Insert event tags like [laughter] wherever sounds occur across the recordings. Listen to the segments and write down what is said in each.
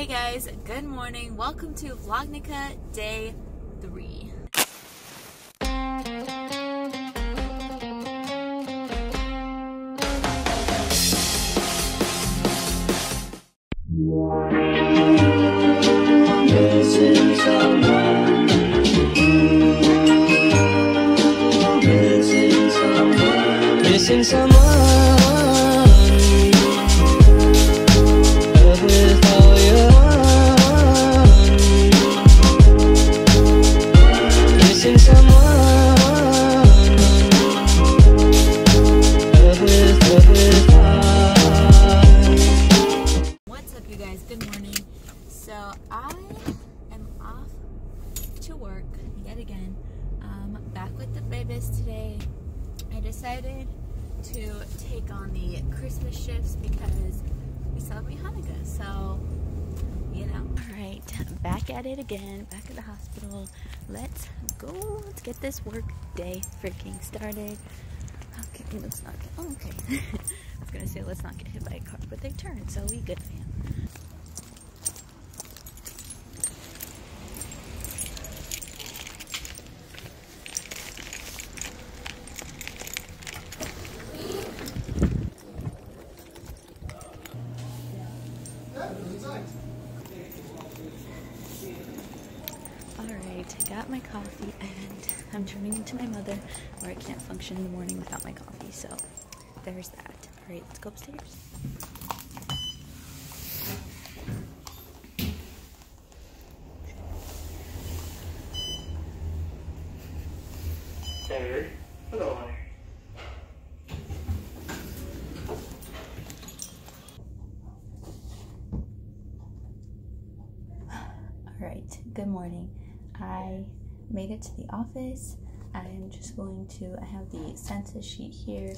Hey guys, good morning. Welcome to Vlognukkah Day 3. Hanukkah. So, you know. Alright, back at it again, back at the hospital. Let's go. Let's get this work day freaking started. Okay, let's not get. Oh, okay. [laughs] I was gonna say let's not get hit by a car, but they turned, so we good, Alright, I got my coffee and [laughs] I'm turning into my mother where I can't function in the morning without my coffee, so there's that. Alright, let's go upstairs. Good morning. I made it to the office. I'm just going to, I have the census sheet here.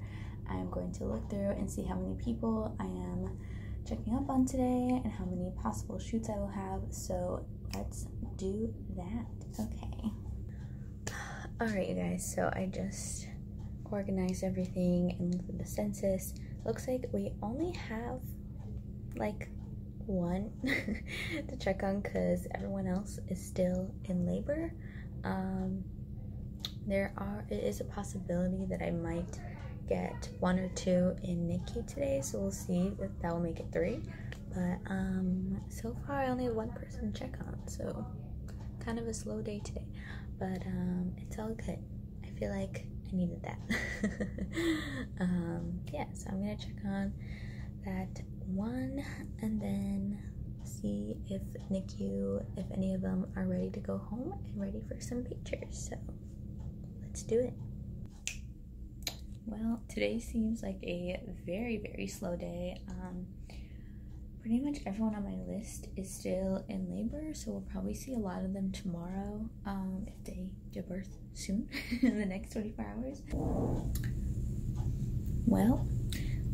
I'm going to look through and see how many people I am checking up on today and how many possible shoots I will have. So let's do that. Okay. Alright, you guys, so I just organized everything and looked at the census. Looks like we only have like one [laughs] to check on because everyone else is still in labor. Um, there are it is a possibility that I might get one or two in NICU today, so we'll see if that will make it three. But um, so far I only have one person check on, so kind of a slow day today. But um, it's all good. I feel like I needed that. [laughs] um, yeah, so I'm gonna check on that one and then see if NICU, if any of them are ready to go home and ready for some pictures. So let's do it. Well, today seems like a very, very slow day. Um, pretty much everyone on my list is still in labor, so we'll probably see a lot of them tomorrow um, if they give birth soon [laughs] in the next 24 hours. Well,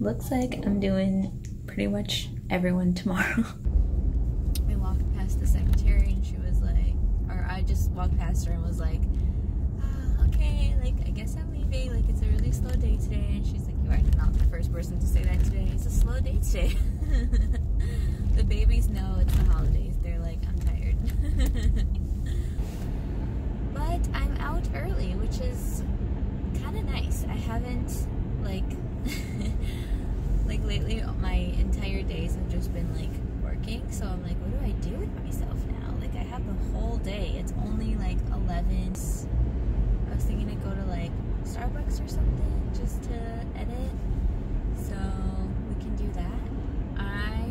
looks like I'm doing pretty much everyone tomorrow. [laughs] we walked past the secretary and she was like, or I just walked past her and was like, ah, okay, like I guess I'm leaving. Like it's a really slow day today. And she's like, you are not the first person to say that today. It's a slow day today. [laughs] the babies know it's the holidays. They're like, I'm tired. [laughs] but I'm out early, which is kind of nice. I haven't like like lately my entire days have just been like working. So i'm like what do i do with myself now? Like i have the whole day. It's only like 11 i was thinking to go to like starbucks or something just to edit. So we can do that. I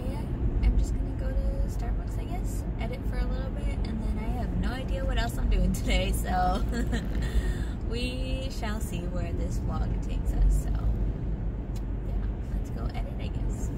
am just gonna go to starbucks i guess edit for a little bit and then i have no idea what else i'm doing [laughs] today. So [laughs] we shall see where this vlog takes us. So guess.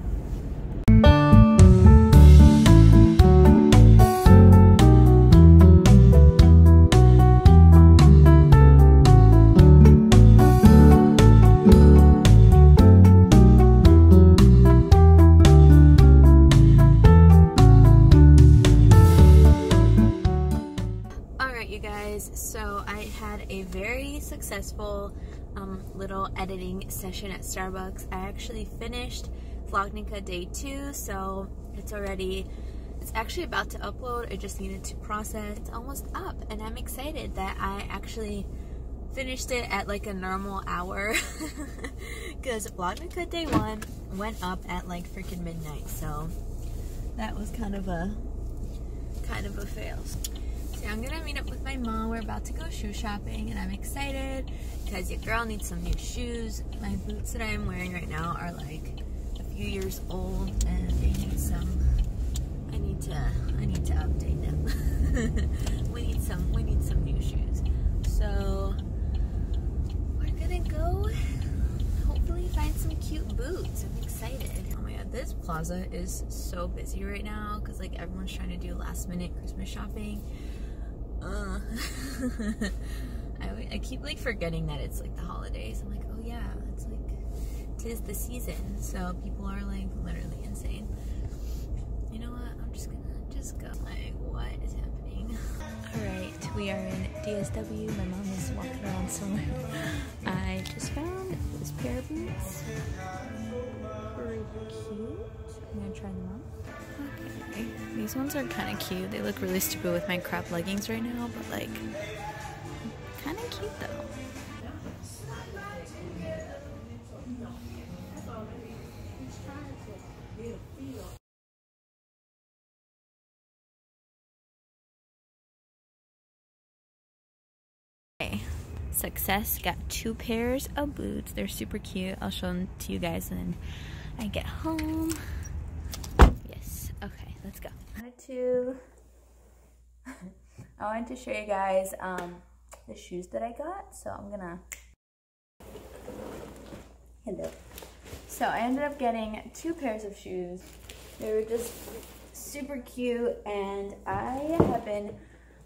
Alright, you guys, so I had a very successful um, little editing session at Starbucks. I actually finished Vlognukkah day two, so it's already it's actually about to upload. It just needed to process. It's almost up, and I'm excited that I actually finished it at like a normal hour [laughs] because Vlognukkah Day 1 went up at like freaking midnight. So that was kind of a kind of a fail. So I'm gonna meet up with my mom. We're about to go shoe shopping, and I'm excited because your girl needs some new shoes. My boots that I'm wearing right now are like a few years old, and they need some. I need to. I need to update them. [laughs] we need some. We need some new shoes. So we're gonna go. Hopefully, find some cute boots. I'm excited. Oh my god, this plaza is so busy right now because like everyone's trying to do last minute Christmas shopping. Uh, [laughs] I, I keep like forgetting that it's like the holidays. I'm like, oh yeah, it's like tis the season. So people are like literally insane. You know what? I'm just gonna just go. Like, what is happening? [laughs] All right, we are in DSW. My mom is walking around somewhere. [laughs] I just found this pair of boots. Pretty cute. I'm gonna try them on. Okay. These ones are kind of cute. They look really stupid with my crop leggings right now, but like, Success got two pairs of boots. They're super cute. I'll show them to you guys when I get home. Yes. Okay, let's go. I wanted to [laughs] I wanted to show you guys um, the shoes that I got. So I'm gonna hello. So I ended up getting two pairs of shoes. They were just super cute and I have been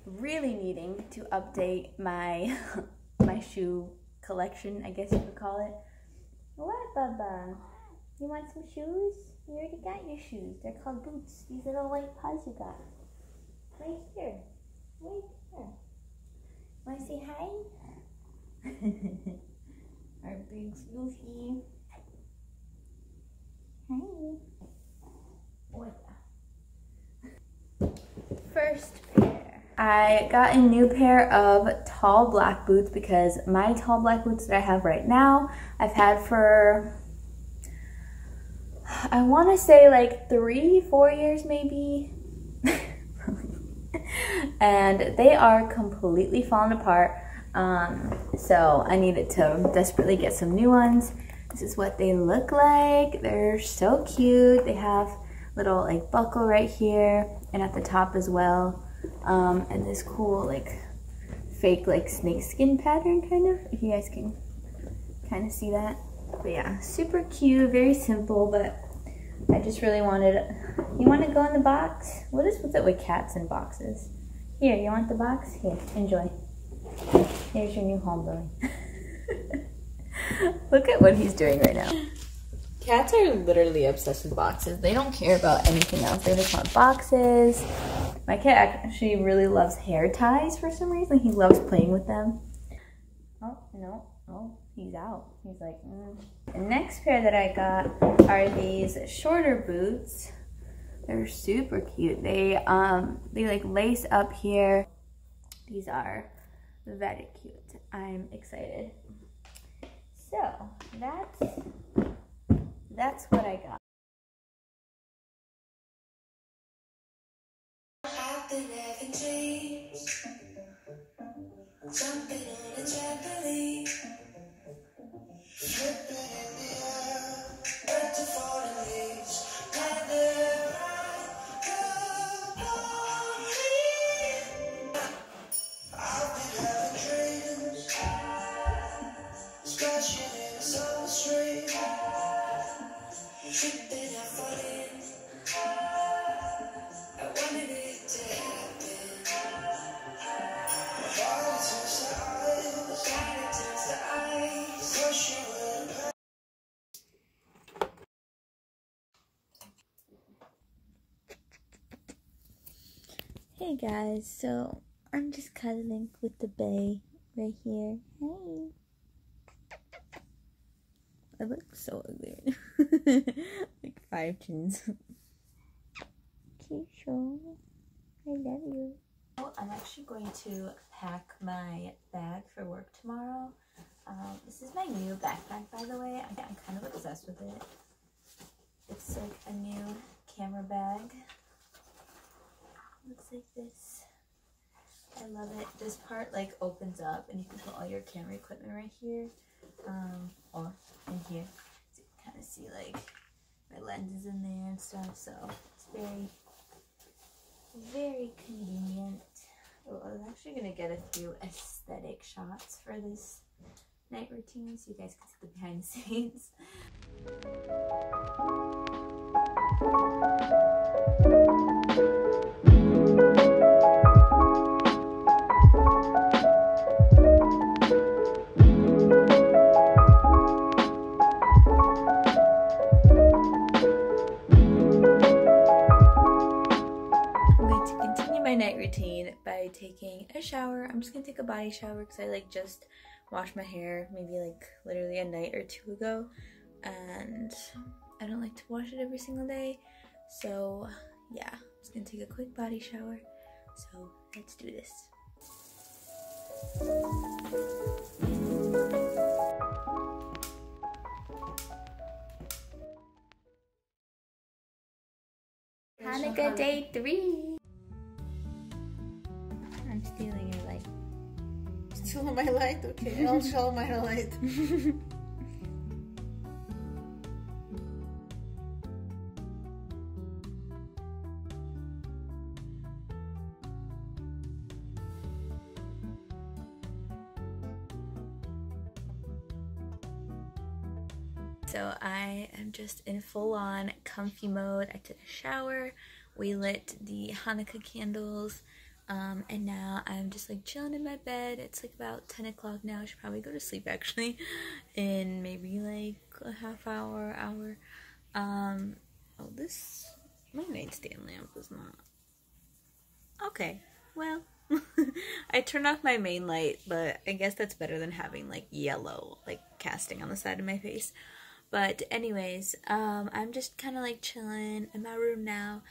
really needing to update my [laughs] my shoe collection, I guess you could call it. What, Bubba? You want some shoes? You already got your shoes. They're called boots. These little white paws you got. Right here. Right here. Want to say hi? [laughs] Our big Snoopy. Hi. What? First pair. I got a new pair of tall black boots because my tall black boots that I have right now, I've had for, I want to say like three, four years maybe. [laughs] and they are completely falling apart. Um, so I needed to desperately get some new ones. This is what they look like. They're so cute. They have little like buckle right here and at the top as well. Um, and this cool like fake like snake skin pattern kind of, if you guys can kind of see that. But yeah, super cute, very simple, but I just really wanted, you want to go in the box? What is with it with cats in boxes? Here, you want the box? Here, enjoy. Here's your new home, Billy. [laughs] Look at what he's doing right now. Cats are literally obsessed with boxes. They don't care about anything else. They just want boxes. My cat actually really loves hair ties for some reason. He loves playing with them. Oh, no. Oh, he's out. He's like, mm. The next pair that I got are these shorter boots. They're super cute. They um they like lace up here. These are very cute. I'm excited. So that's that's what I got. I've been having dreams, jumping on a trampoline, flipping in the Hey guys, so I'm just cuddling with the bay right here. Hey. I look so ugly. [laughs] like five chins. Keisha. I love you. I'm actually going to pack my bag for work tomorrow. Um, this is my new backpack, by the way. I, I'm kind of obsessed with it. It's like a new camera bag. Looks like this. I love it. This part like opens up and you can put all your camera equipment right here. Um, or in here. So you can kind of see like my lenses in there and stuff. So it's very, very convenient. Oh, I was actually gonna get a few aesthetic shots for this night routine so you guys can see the behind the scenes. Just gonna take a body shower because I like just washed my hair maybe like literally a night or two ago, and I don't like to wash it every single day. So yeah, I'm just gonna take a quick body shower. So let's do this. Hanukkah day three. On [laughs] my light? Okay, I'll [laughs] show my light. So I am just in full on comfy mode. I took a shower, we lit the Hanukkah candles, um, and now I'm just like chilling in my bed. It's like about 10 o'clock now. I should probably go to sleep [laughs] actually in maybe like a half hour, hour. Um, oh, this, my nightstand lamp is not. Okay, well, [laughs] I turned off my main light, but I guess that's better than having like yellow, like casting on the side of my face. But anyways, um, I'm just kind of like chilling in my room now,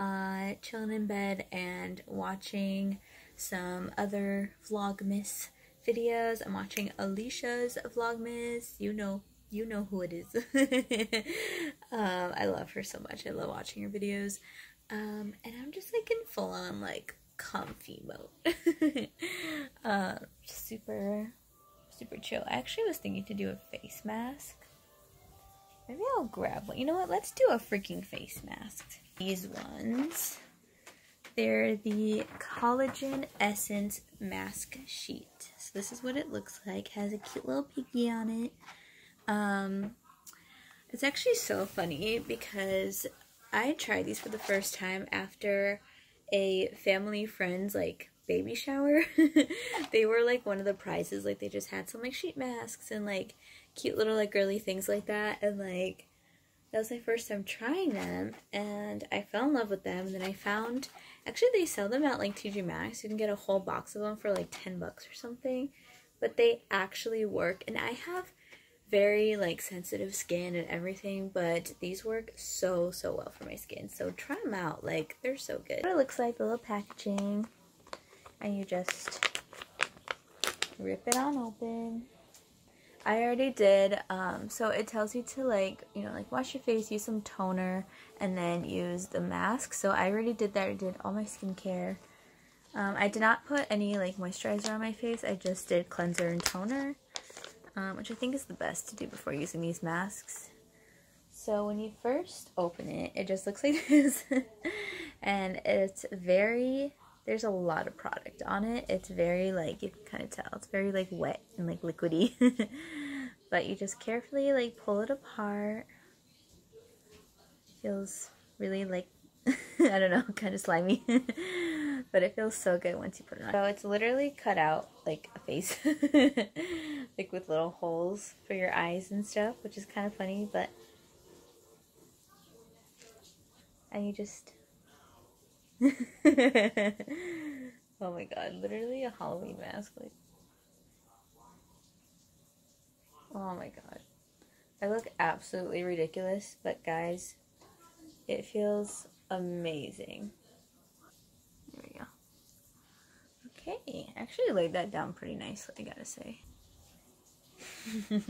uh, chilling in bed and watching some other Vlogmas videos. I'm watching Alicia's Vlogmas. You know, you know who it is. [laughs] um, I love her so much. I love watching her videos. Um, and I'm just like in full on like comfy mode. [laughs] uh, super, super chill. I actually was thinking to do a face mask. Maybe I'll grab one. You know what? Let's do a freaking face mask. These ones. They're the Collagen Essence Mask Sheet. So this is what it looks like. Has a cute little piggy on it. Um, it's actually so funny because I tried these for the first time after a family friend's like baby shower. [laughs] they were like one of the prizes. Like they just had some like sheet masks and like cute little like girly things like that and like that was my first time trying them and I fell in love with them and then I found actually they sell them at like TJ Maxx. You can get a whole box of them for like 10 bucks or something. But they actually work and I have very like sensitive skin and everything, but these work so so well for my skin. So try them out. Like they're so good. What it looks like, the little packaging. And you just rip it on open. I already did. Um, so it tells you to like, you know, like wash your face, use some toner, and then use the mask. So I already did that. I did all my skincare. Um, I did not put any like moisturizer on my face. I just did cleanser and toner, um, which I think is the best to do before using these masks. So when you first open it, it just looks like [laughs] this, and it's very. There's a lot of product on it. It's very like you can kind of tell. It's very like wet and like liquidy, [laughs] but you just carefully like pull it apart. Feels really like [laughs] I don't know, [laughs] kind of slimy. but it feels so good once you put it on. So it's literally cut out like a face, like with little holes for your eyes and stuff, which is kind of funny. But and you just, [laughs] oh my god, literally a Halloween mask. Like, oh my god, I look absolutely ridiculous. But guys, it feels amazing. There we go. Okay, actually laid that down pretty nicely, I gotta say. [laughs]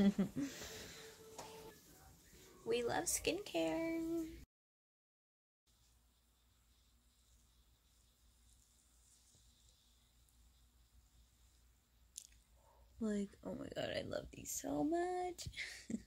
we love skincare. Like, oh my god, I love these so much. [laughs]